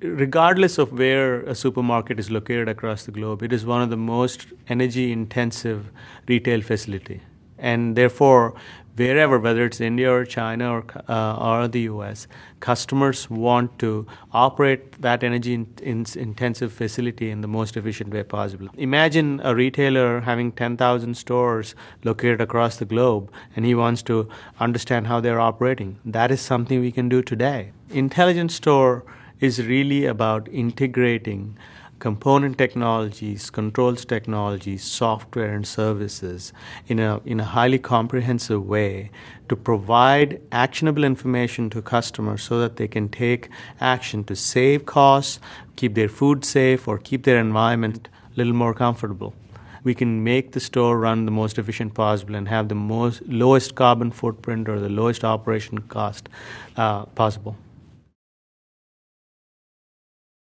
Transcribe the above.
regardless of where a supermarket is located across the globe, it is one of the most energy intensive retail facility. And therefore, wherever, whether it's India or China or, uh, or the US, customers want to operate that energy in, in, intensive facility in the most efficient way possible. Imagine a retailer having 10,000 stores located across the globe and he wants to understand how they're operating. That is something we can do today. Intelligent Store is really about integrating component technologies, controls technologies, software and services in a, in a highly comprehensive way to provide actionable information to customers so that they can take action to save costs, keep their food safe, or keep their environment a little more comfortable. We can make the store run the most efficient possible and have the most lowest carbon footprint or the lowest operation cost uh, possible.